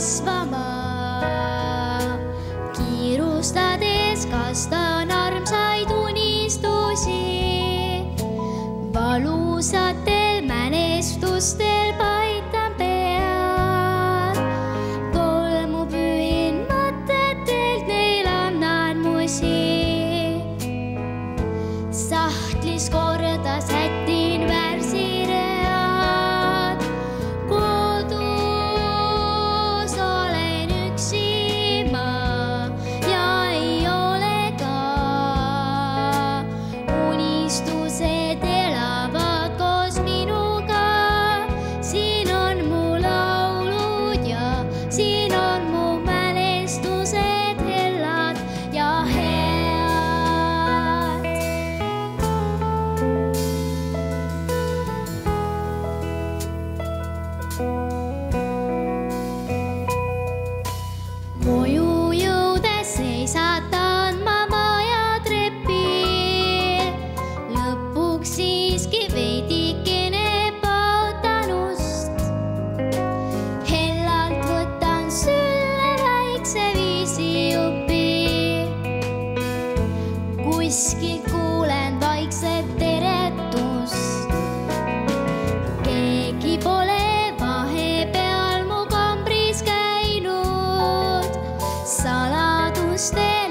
kasvama. kiirustades kastan armsaid unistusi, valusatel mälestustel. siiski kuulen vaikset teretust. keegi pole vahepeal mu kambris käinud, saladustel.